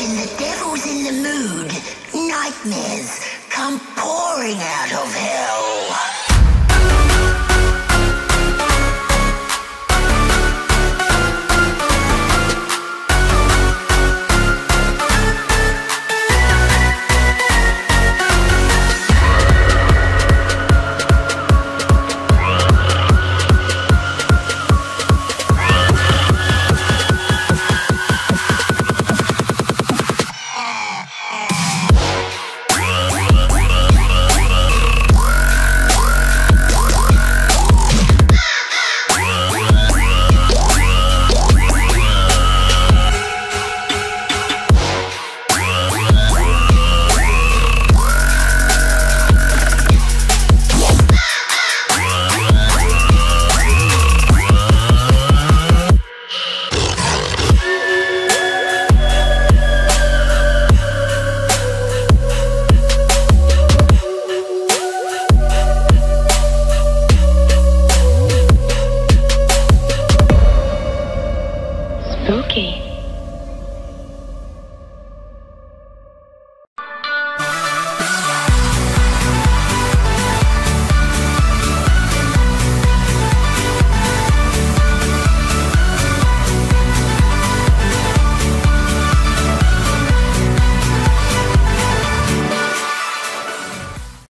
when the devil's in the mood, nightmares come pouring out of hell. Spooky